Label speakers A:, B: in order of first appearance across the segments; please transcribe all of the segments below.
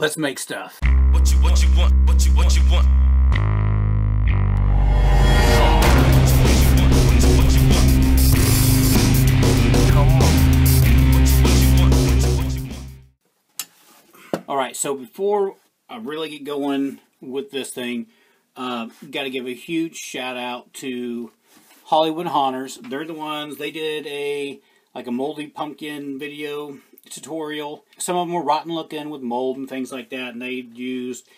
A: Let's make stuff.
B: What you what you want? What you what you want?
A: All right, so before I really get going with this thing, uh, got to give a huge shout out to Hollywood Haunters. They're the ones they did a like a moldy pumpkin video tutorial. Some of them were rotten looking with mold and things like that, and they used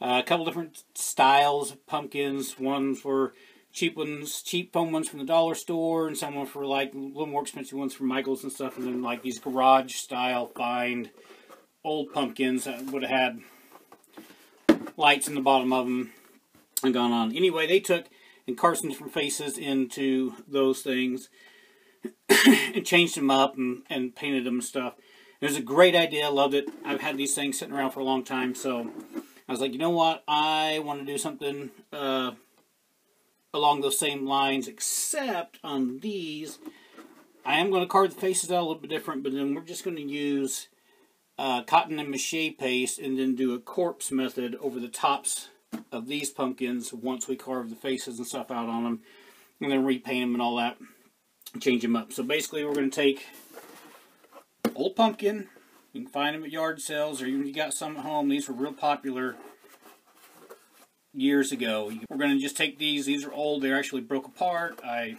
A: uh, a couple different styles of pumpkins. Ones were cheap ones, cheap foam ones from the dollar store, and some were for like a little more expensive ones from Michaels and stuff, and then like these garage style find old pumpkins that would have had lights in the bottom of them and gone on. Anyway, they took and carved some different faces into those things and changed them up and, and painted them and stuff. It was a great idea. Loved it. I've had these things sitting around for a long time, so I was like, you know what? I want to do something uh, along those same lines, except on these, I am going to carve the faces out a little bit different, but then we're just going to use uh, cotton and mache paste and then do a corpse method over the tops of these pumpkins once we carve the faces and stuff out on them and then repaint them and all that change them up so basically we're going to take old pumpkin. You can find them at yard sales or you got some at home these were real popular years ago. We're going to just take these. These are old. They're actually broke apart. I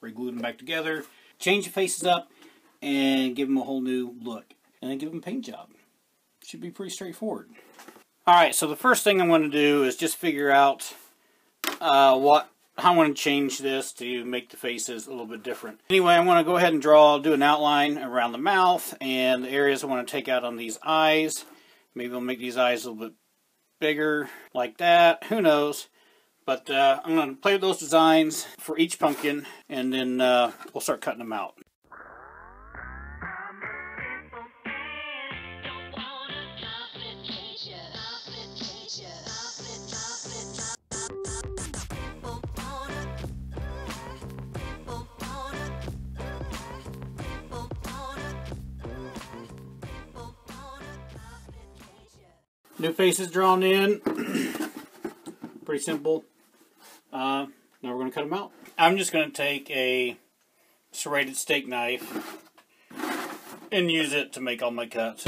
A: re-glued them back together change the faces up and give them a whole new look and then give them a paint job. Should be pretty straightforward. Alright, so the first thing I'm going to do is just figure out uh, what I want to change this to make the faces a little bit different. Anyway, I'm going to go ahead and draw, do an outline around the mouth and the areas I want to take out on these eyes. Maybe I'll make these eyes a little bit bigger like that. Who knows? But uh, I'm going to play with those designs for each pumpkin and then uh, we'll start cutting them out. New faces drawn in. Pretty simple. Uh, now we're going to cut them out. I'm just going to take a serrated steak knife and use it to make all my cuts.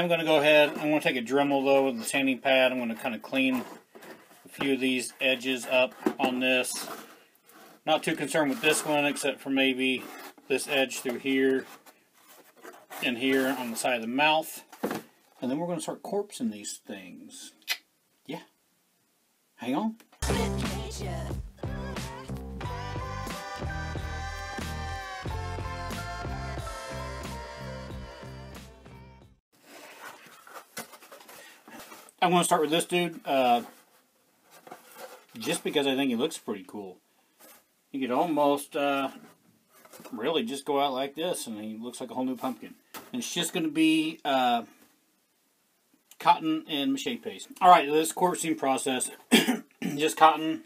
A: Am going to go ahead, I'm going to take a Dremel though with the sanding pad. I'm going to kind of clean a few of these edges up on this. Not too concerned with this one except for maybe this edge through here and here on the side of the mouth. And then we're going to start corpsing these things. Yeah. Hang on. I'm going to start with this dude, uh, just because I think he looks pretty cool. You could almost uh, really just go out like this, and he looks like a whole new pumpkin. And it's just going to be uh, cotton and mache paste. All right, this corpsing process, just cotton,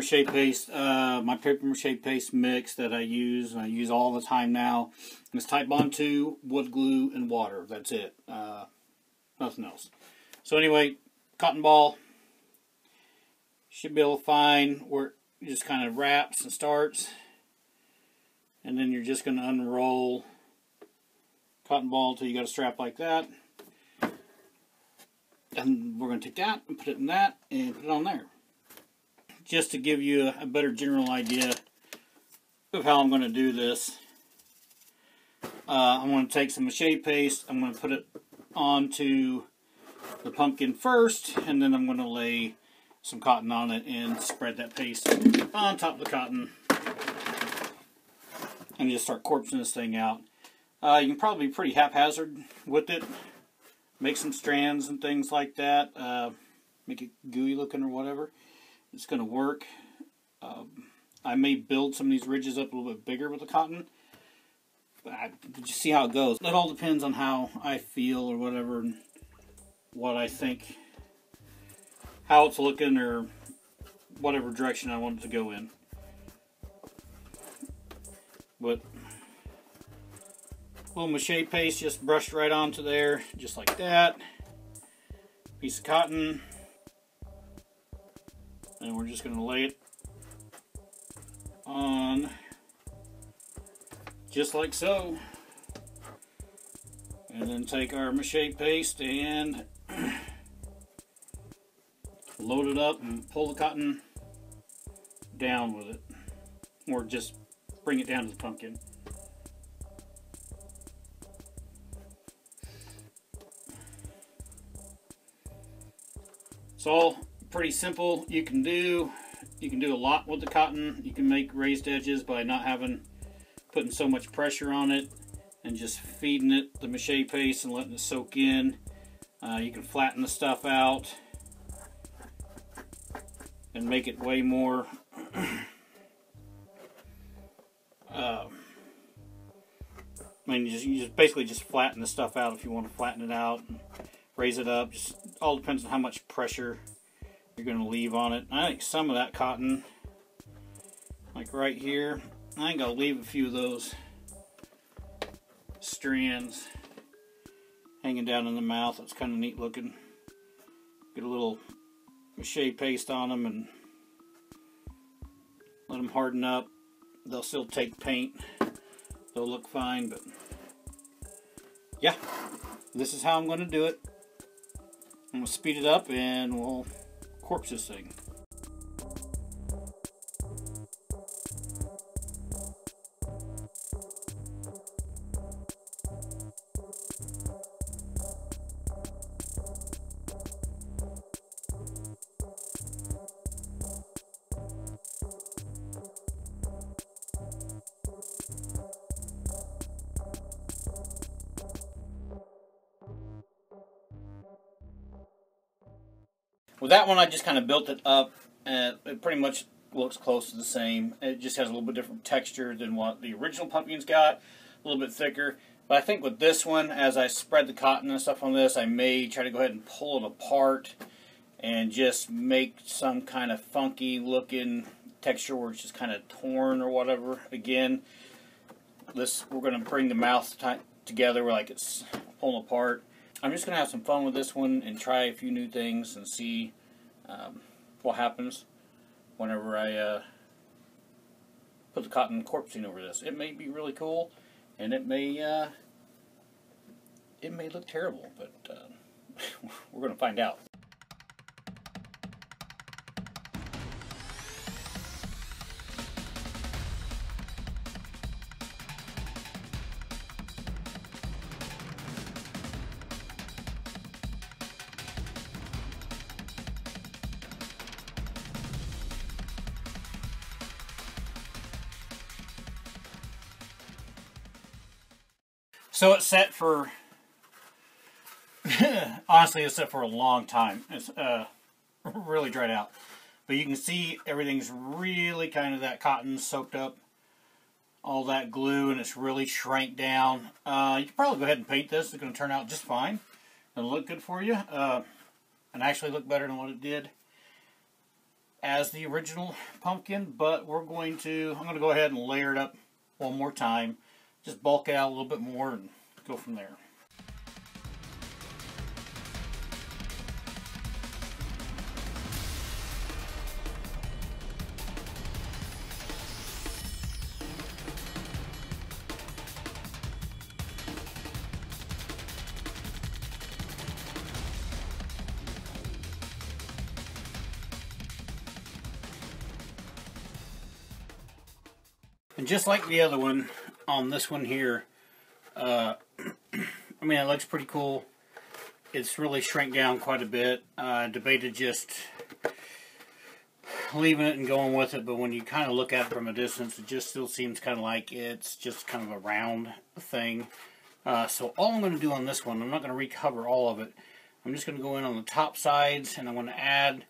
A: mache paste. Uh, my paper mache paste mix that I use, and I use all the time now, is Titebond 2, wood glue, and water. That's it. Uh, nothing else. So anyway, cotton ball. Should be able to find where it just kind of wraps and starts. And then you're just going to unroll cotton ball until you got a strap like that. And we're going to take that and put it in that and put it on there just to give you a, better general idea of how I'm going to do this. Uh, I'm going to take some mache paste. I'm going to put it onto the pumpkin first, and then I'm going to lay some cotton on it and spread that paste on top of the cotton. And just start corpsing this thing out. Uh, you can probably be pretty haphazard with it. Make some strands and things like that. Uh, make it gooey looking or whatever. It's going to work. Um, I may build some of these ridges up a little bit bigger with the cotton. But I, just see how it goes. It all depends on how I feel or whatever, what I think, how it's looking, or whatever direction I want it to go in. But little mache paste just brushed right onto there, just like that. Piece of cotton. And we're just going to lay it on just like so. And then take our mache paste and load it up and pull the cotton down with it. Or just bring it down to the pumpkin. All pretty simple. You can do you can do a lot with the cotton. You can make raised edges by not having putting so much pressure on it and just feeding it the mache paste and letting it soak in. Uh, you can flatten the stuff out and make it way more uh, I mean, you just, you just basically just flatten the stuff out if you want to flatten it out raise it up. Just all depends on how much pressure you're going to leave on it. I think some of that cotton, like right here, I think I'll leave a few of those strands hanging down in the mouth. It's kind of neat looking. Get a little mache paste on them and let them harden up. They'll still take paint. They'll look fine, but yeah, this is how I'm going to do it. I'm going to speed it up and we'll corpse this thing. One, I just kind of built it up, and it pretty much looks close to the same. It just has a little bit different texture than what the original pumpkins got, a little bit thicker. But I think with this one, as I spread the cotton and stuff on this, I may try to go ahead and pull it apart and just make some kind of funky looking texture where it's just kind of torn or whatever. Again, this we're going to bring the mouth together where like it's pulling apart. I'm just going to have some fun with this one and try a few new things and see um, what happens whenever I uh, put the cotton corpsing over this. It may be really cool, and it may uh, it may look terrible, but uh, we're going to find out. So it's set for, honestly, it's set for a long time. It's uh, really dried out. But you can see everything's really kind of that cotton soaked up all that glue and it's really shrank down. Uh, you can probably go ahead and paint this. It's going to turn out just fine. It'll look good for you. Uh, and actually look better than what it did as the original pumpkin. But we're going to, I'm going to go ahead and layer it up one more time just bulk it out a little bit more and go from there. And just like the other one, on this one here, Uh, I mean, it looks pretty cool. It's really shrank down quite a bit. Uh, debated just leaving it and going with it, but when you kind of look at it from a distance, it just still seems kind of like it's just kind of a round thing. Uh, so all I'm going to do on this one, I'm not going to recover all of it. I'm just going to go in on the top sides and I'm going to add,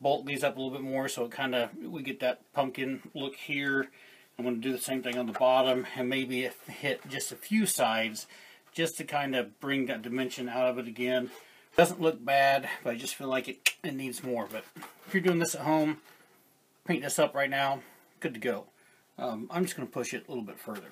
A: bolt these up a little bit more so it kind of, we get that pumpkin look here. I'm going to do the same thing on the bottom and maybe hit just a few sides just to kind of bring that dimension out of it again. Doesn't look bad, but I just feel like it, it needs more. But if you're doing this at home, paint this up right now, good to go. Um, I'm just going to push it a little bit further.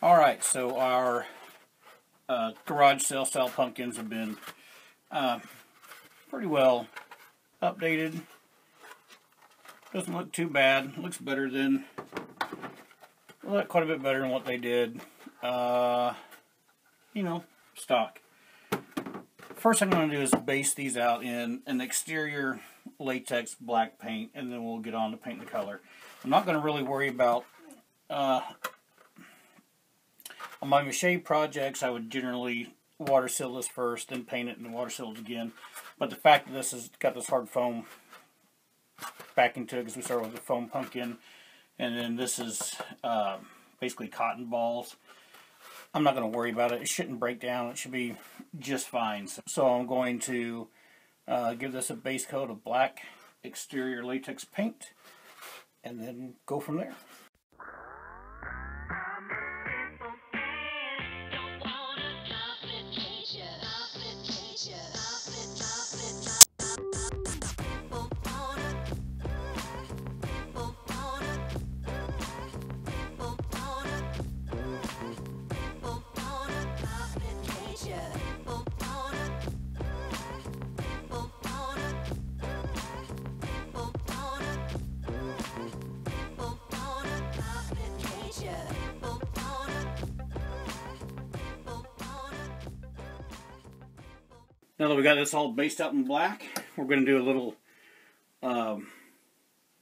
A: Alright, so our uh, garage sale style pumpkins have been uh, pretty well updated. Doesn't look too bad. Looks better than, well, quite a bit better than what they did. Uh, you know, stock. First I'm going to do is base these out in an exterior latex black paint and then we'll get on to paint the color. I'm not going to really worry about uh, on my mache projects, I would generally water seal this first, then paint it and water seal it again. But the fact that this has got this hard foam back into it, because we started with the foam pumpkin, and then this is uh, basically cotton balls. I'm not going to worry about it. It shouldn't break down. It should be just fine. So I'm going to uh, give this a base coat of black exterior latex paint, and then go from there. Now that we got this all based out in black, we're going to do a little um,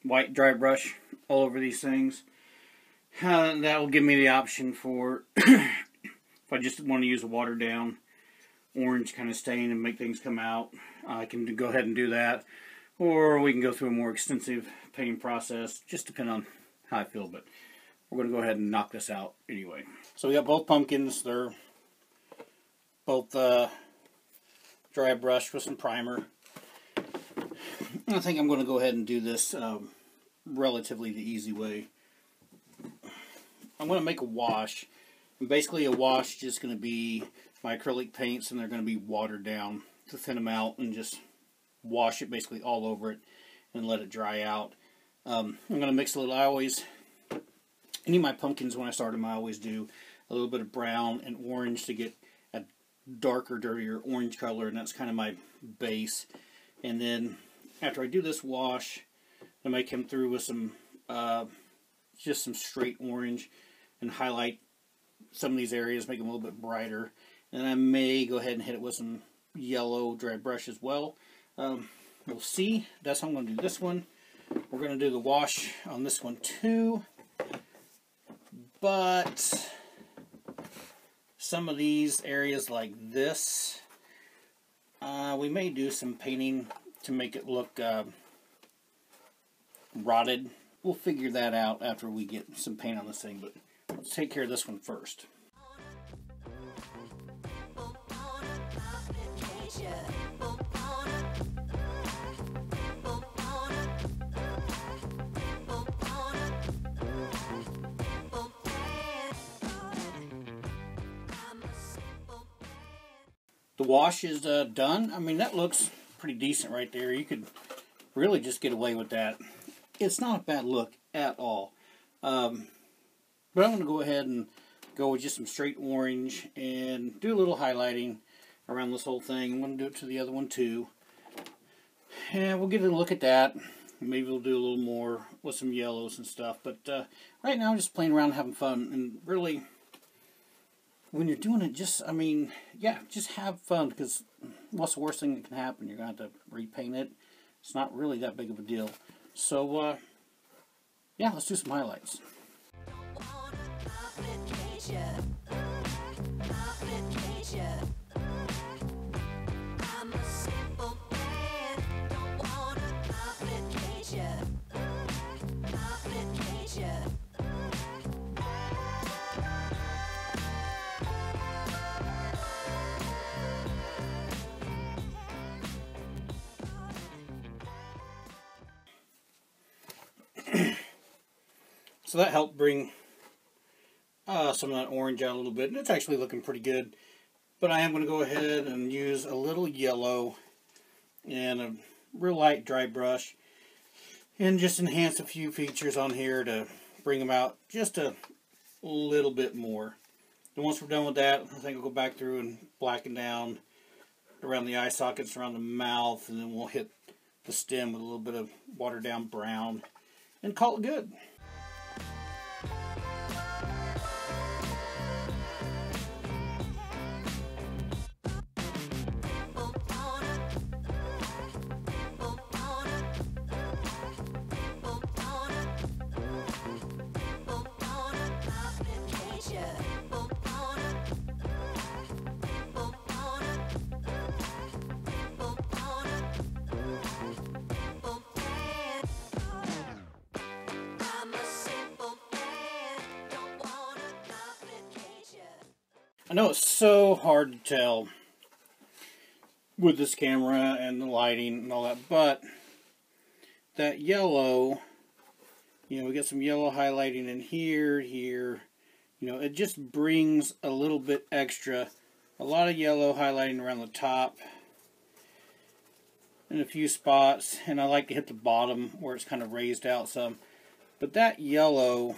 A: white dry brush all over these things. Uh, that will give me the option for, if I just want to use a watered down orange kind of stain and make things come out, I can go ahead and do that. Or we can go through a more extensive painting process, just depending on how I feel. But we're going to go ahead and knock this out anyway. So we got both pumpkins. They're both uh, dry brush with some primer. I think I'm going to go ahead and do this um, relatively the easy way. I'm going to make a wash. And basically a wash is just going to be my acrylic paints and they're going to be watered down to thin them out and just wash it basically all over it and let it dry out. Um, I'm going to mix a little, I always, any of my pumpkins when I start them I always do a little bit of brown and orange to get darker, dirtier orange color, and that's kind of my base. And then after I do this wash, I might come through with some, uh, just some straight orange and highlight some of these areas, make them a little bit brighter. And I may go ahead and hit it with some yellow dry brush as well. Um, we'll see. That's how I'm going to do this one. We're going to do the wash on this one too. But some of these areas like this, uh, we may do some painting to make it look uh, rotted. We'll figure that out after we get some paint on this thing, but let's take care of this one first. Wash is uh, done. I mean, that looks pretty decent right there. You could really just get away with that. It's not a bad look at all. Um, but I'm going to go ahead and go with just some straight orange and do a little highlighting around this whole thing. I'm going to do it to the other one too. and we'll get a look at that. Maybe we'll do a little more with some yellows and stuff. But uh, right now, I'm just playing around, having fun, and really, when you're doing it, just I mean, yeah, just have fun because what's the worst thing that can happen? You're going to have to repaint it. It's not really that big of a deal. So, uh, yeah, let's do some highlights. So that helped bring uh, some of that orange out a little bit. And it's actually looking pretty good. But I am going to go ahead and use a little yellow and a real light dry brush. And just enhance a few features on here to bring them out just a little bit more. And once we're done with that, I think I'll go back through and blacken down around the eye sockets, around the mouth, and then we'll hit the stem with a little bit of watered down brown and call it good. I know it's so hard to tell with this camera and the lighting and all that, but that yellow, you know, we got some yellow highlighting in here, here, you know, it just brings a little bit extra. A lot of yellow highlighting around the top in a few spots, and I like to hit the bottom where it's kind of raised out some. But that yellow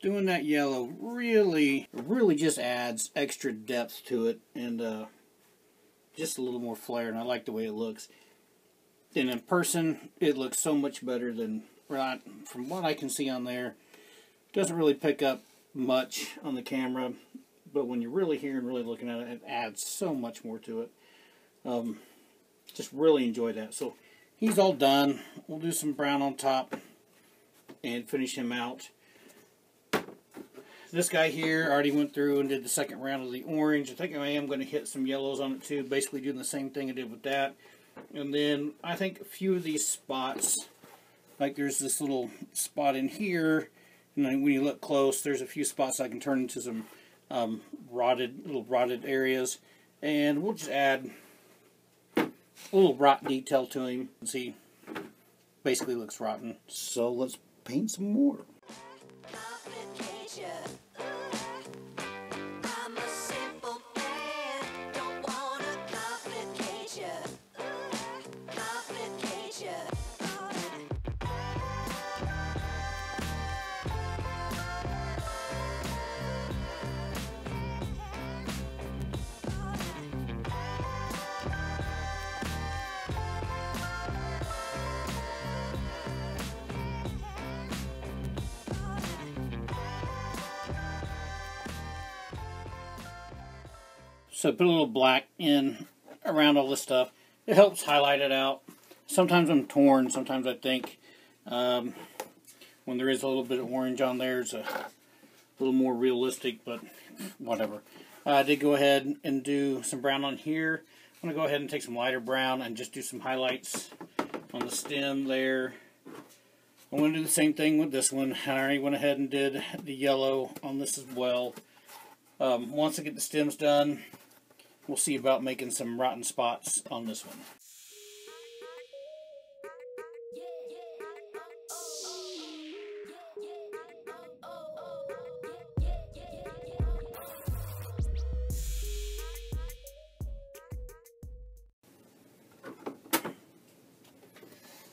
A: doing that yellow really, really just adds extra depth to it and uh, just a little more flair. And I like the way it looks. And in person, it looks so much better than right from what I can see on there. Doesn't really pick up much on the camera, but when you're really here and really looking at it, it adds so much more to it. Um, just really enjoy that. So he's all done. We'll do some brown on top and finish him out. This guy here I already went through and did the second round of the orange. I think I am going to hit some yellows on it too, basically doing the same thing I did with that. And then I think a few of these spots, like there's this little spot in here, and then when you look close, there's a few spots I can turn into some um, rotted, little rotted areas. And we'll just add a little rot detail to him. See, basically looks rotten. So let's paint some more. So put a little black in around all this stuff. It helps highlight it out. Sometimes I'm torn. Sometimes I think um, when there is a little bit of orange on there, it's a little more realistic, but whatever. Uh, I did go ahead and do some brown on here. I'm going to go ahead and take some lighter brown and just do some highlights on the stem there. I'm going to do the same thing with this one. I already went ahead and did the yellow on this as well. Um, once I get the stems done, we'll see about making some rotten spots on this one.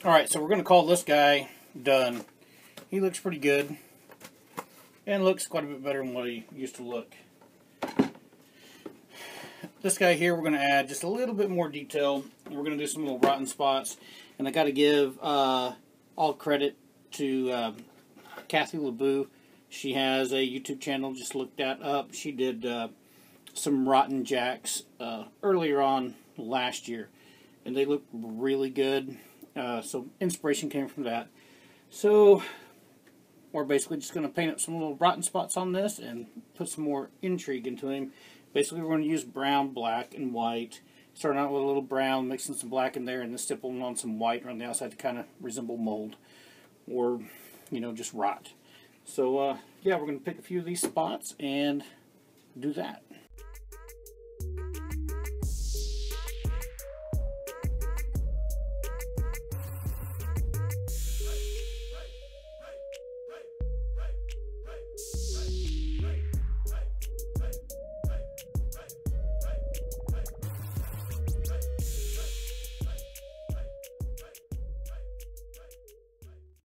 A: Alright, so we're going to call this guy done. He looks pretty good. And looks quite a bit better than what he used to look. This guy here, we're going to add just a little bit more detail we're going to do some little rotten spots. And I got to give uh, all credit to uh, Kathy LeBou. She has a YouTube channel, just looked that up. She did uh, some Rotten Jacks uh, earlier on last year. And they look really good. Uh, so inspiration came from that. So we're basically just going to paint up some little rotten spots on this and put some more intrigue into him. Basically, we're going to use brown, black, and white. Starting out with a little brown, mixing some black in there, and then stippling on some white around the outside to kind of resemble mold. Or, you know, just rot. So, uh, yeah, we're going to pick a few of these spots and do that.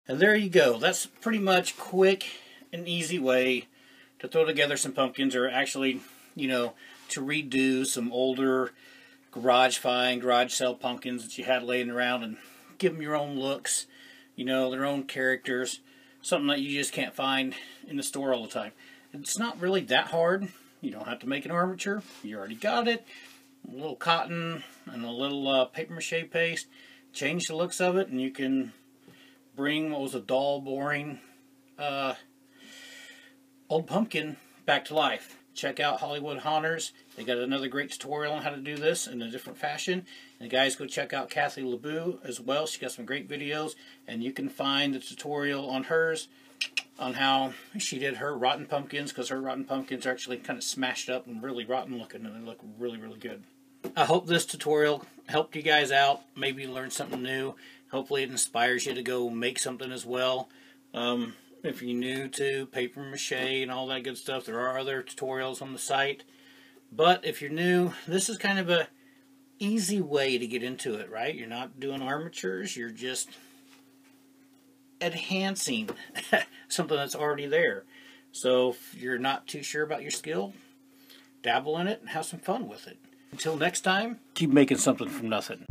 A: And there you go. That's pretty much quick and easy way to throw together some pumpkins or actually, you know, to redo some older garage find, garage sale pumpkins that you had laying around and give them your own looks, you know, their own characters, something that you just can't find in the store all the time. It's not really that hard. You don't have to make an armature. You already got it. A little cotton and a little uh, paper mache paste. Change the looks of it and you can bring what was a dull, boring uh, old pumpkin back to life. Check out Hollywood Haunters. They got another great tutorial on how to do this in a different fashion. And guys, go check out Kathy LeBou as well. She got some great videos, and you can find the tutorial on hers on how she did her rotten pumpkins because her rotten pumpkins are actually kind of smashed up and really rotten looking, and they look really, really good. I hope this tutorial helped you guys out. Maybe you learned something new. Hopefully it inspires you to go make something as well. Um, if you're new to paper mache and all that good stuff, there are other tutorials on the site. But if you're new, this is kind of a easy way to get into it, right? You're not doing armatures, you're just enhancing something that's already there. So if you're not too sure about your skill, dabble in it and have some fun with it. Until next time, keep making something from nothing.